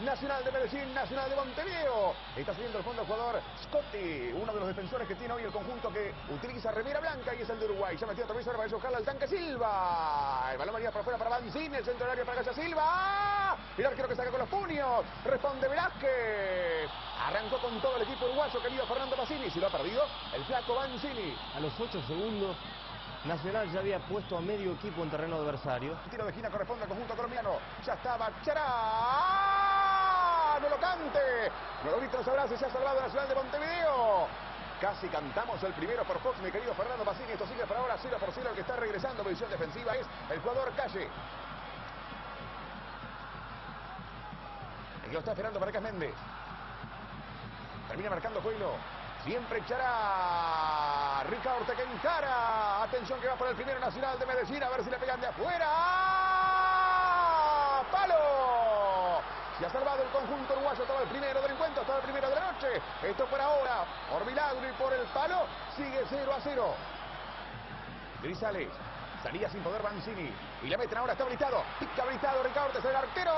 Nacional de Medellín, Nacional de Montevideo. Está saliendo el fondo el jugador Scotty, uno de los defensores que tiene hoy el conjunto que utiliza remera blanca y es el de Uruguay. Ya metió otra vez para buscarla al tanque Silva. El balón venía por fuera para Banzini, el centro del área para Gaya Silva. Y el arquero que saca con los puños. Responde Velázquez. Arrancó con todo el equipo uruguayo querido Fernando Basini. Si lo ha perdido, el flaco Banzini. A los 8 segundos Nacional ya había puesto a medio equipo en terreno adversario. El tiro de esquina corresponde al conjunto colombiano. Ya estaba Chará. No lo cante. Grita los abrazos. Se ha salvado Nacional de Montevideo. Casi cantamos el primero por Fox, mi querido Fernando Pacini. Esto sigue por ahora 0 por 0. El que está regresando posición defensiva es el jugador Calle. El que lo está esperando para es Méndez. Termina marcando Coelho. Siempre echará Ricardo que encara. Atención que va por el primero nacional de Medellín. A ver si le pegan de afuera. ¡Palo! Se ha salvado el conjunto uruguayo. Todo el primero del encuentro. Todo el primero de la noche. Esto por ahora. Por milagro y por el palo. Sigue 0 a 0. Grisales. Salía sin poder Banzini. Y le meten ahora. Está habilitado. Pica habilitado Ricardo. Es el arquero.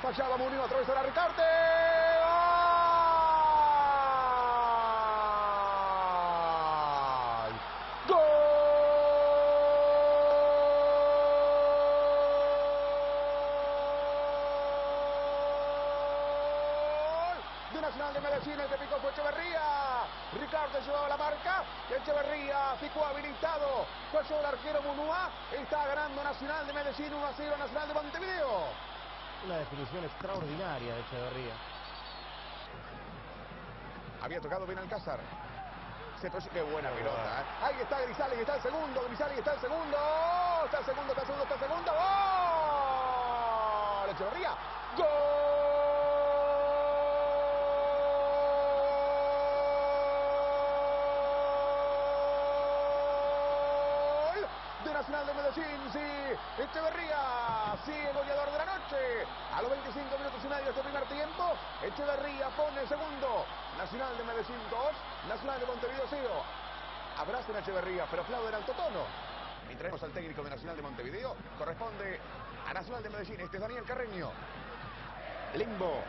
Fallaba Murillo. Otra vez a Ricardo. Nacional de Medellín, el que picó fue Echeverría. Ricardo llevaba la marca. Echeverría picó habilitado. Falló el arquero Munúa. Está ganando Nacional de Medellín 1 a 0 Nacional de Montevideo. Una definición extraordinaria de Echeverría. Había tocado bien Alcázar. Se Qué buena pelota. ¿eh? Ahí está Grisales, está el segundo. Grisales está el segundo. Está el segundo, está el segundo, está el segundo. ¡Gol! Echeverría. ¡Gol! Sí, Echeverría, sí, goleador de la noche. A los 25 minutos y medio de este primer tiempo, Echeverría pone el segundo. Nacional de Medellín 2, Nacional de Montevideo 0. Abracen a Echeverría, pero aplauden alto tono. Y traemos al técnico de Nacional de Montevideo, corresponde a Nacional de Medellín, este es Daniel Carreño. Limbo,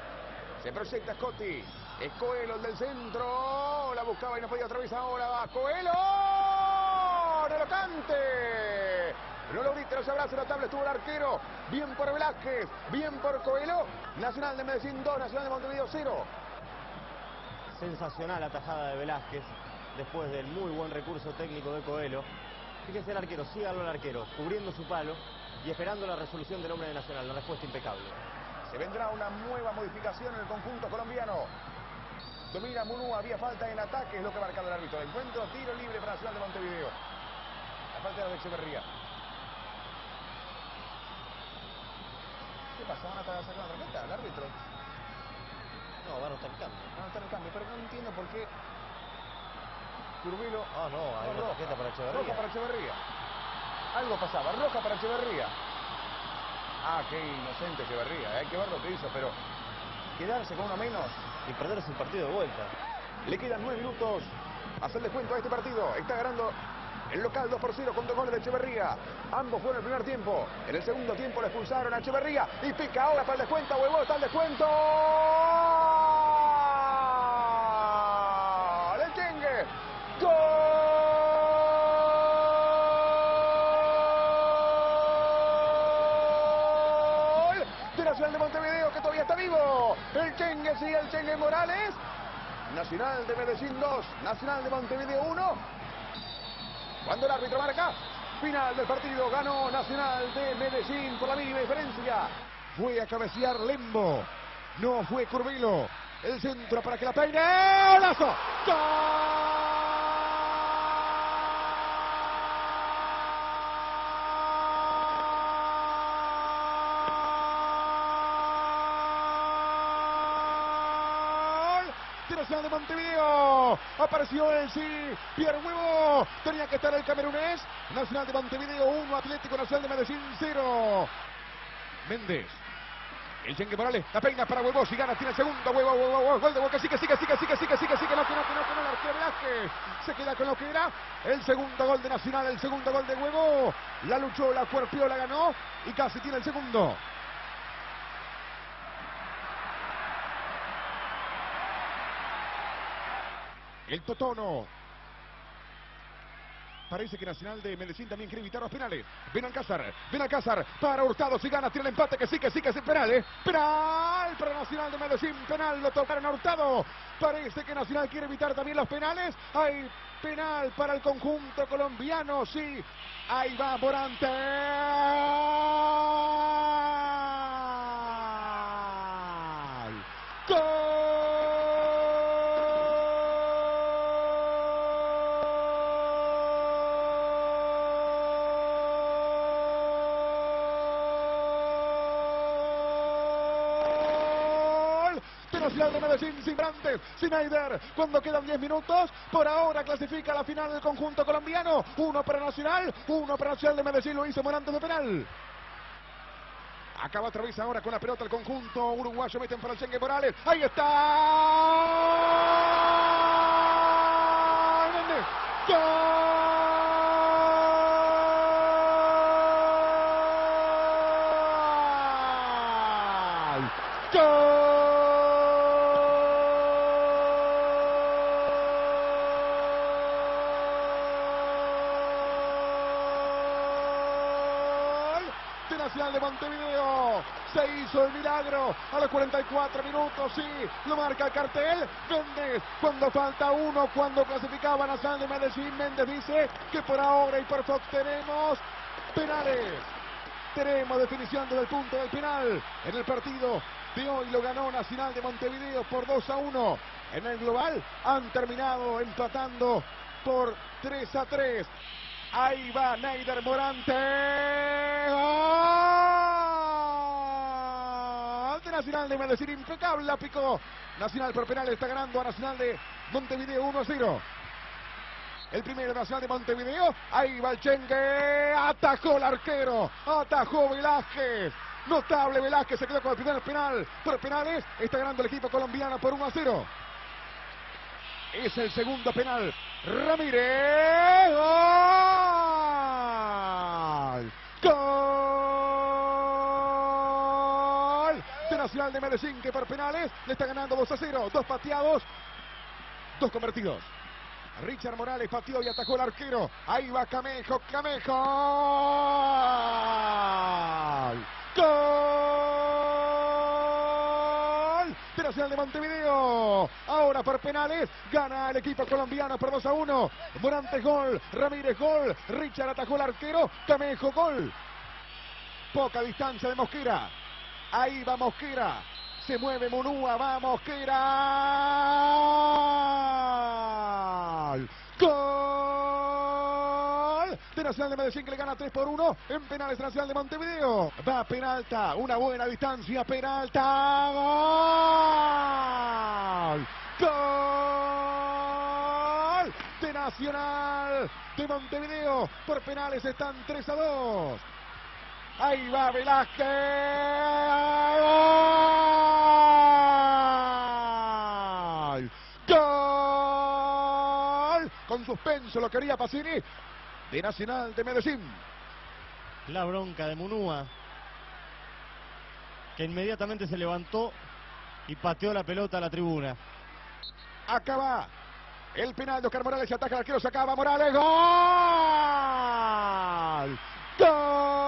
se proyecta Scotty, es Coelho el del centro, la buscaba y no podía otra vez ahora, va Coelho no lo cante. No lo grite, no se abrace notable, estuvo el arquero. Bien por Velázquez, bien por Coelho. Nacional de Medellín 2, Nacional de Montevideo 0. Sensacional atajada de Velázquez después del muy buen recurso técnico de Coelho. Fíjese el arquero, sígalo el arquero, cubriendo su palo y esperando la resolución del hombre de Nacional. La respuesta impecable. Se vendrá una nueva modificación en el conjunto colombiano. Domina Munú, había falta en ataque, es lo que ha marcado el árbitro. Encuentro, tiro libre para Nacional de Montevideo falta de Echeverría. ¿Qué pasa? ¿Van a sacando la tarjeta? ¿El árbitro? No, van a estar en cambio. Van a estar en cambio, pero no entiendo por qué Curvilo... Ah, no, hay una tarjeta para Echeverría. Roja para Echeverría. Algo pasaba, roja para Echeverría. Ah, qué inocente Echeverría, ¿eh? hay que ver lo que hizo, pero quedarse con uno menos. Y perderse el partido de vuelta. Le quedan nueve minutos. Hacer descuento a este partido. Está ganando el local 2 por 0 con dos goles de Echeverría. Ambos fueron el primer tiempo. En el segundo tiempo le expulsaron a Echeverría. Y pica ahora para el descuento. Huevo está el descuento. ¡El Chengue! ¡Gol! Nacional de Montevideo que todavía está vivo. El Chengue sigue el Chengue Morales. Nacional de Medellín 2, Nacional de Montevideo 1. Cuando el árbitro marca, final del partido, ganó Nacional de Medellín por la mínima diferencia. Fue a cabecear Lembo, no fue Curvilo. El centro para que la peine. ¡Lazo! ¡Gol! De Montevideo. Apareció el sí. Pierre Huevo. Tenía que estar el camerunés. Nacional de Montevideo 1. Atlético Nacional de Medellín 0. Méndez. El Yengue Morales, la peina para Huevo, si gana, tiene el segundo, Huevo, Huevo, Huevo, gol de Boca, sigue, sigue, sigue, sigue, sigue, sigue, sigue, no, que no, que no, que no, el arquero Velázquez, se queda con lo que era, el segundo gol de Nacional, el segundo gol de Huevo, la luchó, la cuerpió, la ganó, y casi tiene el segundo. El Totono. Parece que Nacional de Medellín también quiere evitar los penales. Ven Alcázar, ven Alcázar para Hurtado. Si gana, tiene el empate. Que sí, que sí, que es penal, ¿eh? Penal para Nacional de Medellín. Penal, lo tocaron a Hurtado. Parece que Nacional quiere evitar también los penales. Hay penal para el conjunto colombiano. Sí, ahí va Morante. Nacional de Medellín, sin Brantes, sin Aider, cuando quedan 10 minutos, por ahora clasifica la final del conjunto colombiano, uno para Nacional, uno para Nacional de Medellín, lo hizo Morantes de penal. Acaba atraviesa ahora con la pelota el conjunto uruguayo, meten para el Chengue Morales, ahí está. Nacional de Montevideo. Se hizo el milagro a los 44 minutos. Sí, lo marca el cartel. Méndez, cuando falta uno, cuando clasificaba Nacional de Medellín, Méndez dice que por ahora y por Fox tenemos penales. Tenemos definición desde el punto del penal en el partido de hoy. Lo ganó Nacional de Montevideo por 2 a 1. En el global han terminado empatando por 3 a 3. Ahí va Neider Morante. ¡Gol! De Nacional de Medellín, impecable la picó. Nacional por penal está ganando a Nacional de Montevideo 1 a 0. El primero Nacional de Montevideo. Ahí va el Chengue. Atajó el arquero. Atajó Velázquez. Notable Velázquez se quedó con el primer penal. Por penales está ganando el equipo colombiano por 1 a 0. Es el segundo penal. Ramírez. ¡Gol! ¡Gol! De Nacional de Medellín que por penales le está ganando 2 a 0. Dos pateados, dos convertidos. Richard Morales pateó y atacó el arquero. Ahí va Camejo, Camejo. ¡Gol! De Nacional de Montevideo. Ahora por penales gana el equipo colombiano por 2 a 1. Morantes gol, Ramírez gol, Richard atajó el arquero, Camejo gol. Poca distancia de Mosquera. Ahí va Mosquera. Se mueve Monúa, va Mosquera. Gol de Nacional de Medellín que le gana 3 por 1 en penales Nacional de Montevideo. Va Peralta, una buena distancia, Peralta. Gol. Gol de Nacional de Montevideo. Por penales están 3 a 2. Ahí va Velázquez. Gol. Con suspenso lo quería Pacini de Nacional de Medellín. La bronca de Munúa, que inmediatamente se levantó y pateó la pelota a la tribuna. Acaba el penal de Oscar Morales, se ataca el arquero, se acaba Morales. ¡Gol! ¡Gol!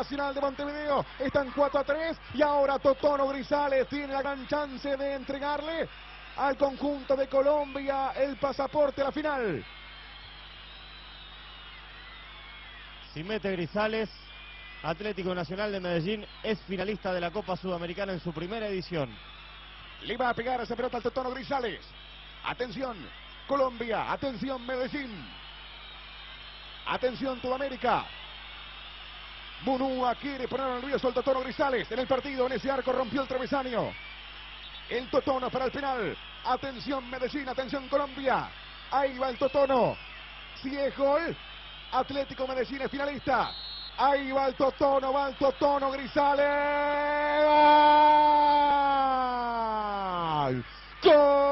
Nacional de Montevideo. Están 4 a 3 y ahora Totono Grisales tiene la gran chance de entregarle al conjunto de Colombia el pasaporte a la final. Si mete Grisales, Atlético Nacional de Medellín es finalista de la Copa Sudamericana en su primera edición. Le va a pegar esa pelota al Totono Grisales. Atención, Colombia. Atención, Medellín. Atención, Sudamérica. Munúa quiere poner nervioso al Totono Grisales. En el partido, en ese arco, rompió el travesaño. El Totono para el penal. Atención, Medellín. Atención, Colombia. Ahí va el Totono. Si es gol, Atlético Medellín es finalista. Ahí va el Totono, va el Totono Grisales. ¡Gol!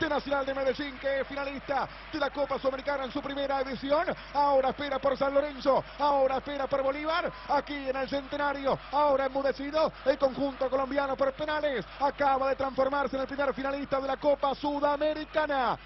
De Nacional de Medellín, que es finalista de la Copa Sudamericana en su primera edición. Ahora espera por San Lorenzo, ahora espera por Bolívar, aquí en el Centenario, ahora enmudecido el conjunto colombiano por penales. Acaba de transformarse en el primer finalista de la Copa Sudamericana.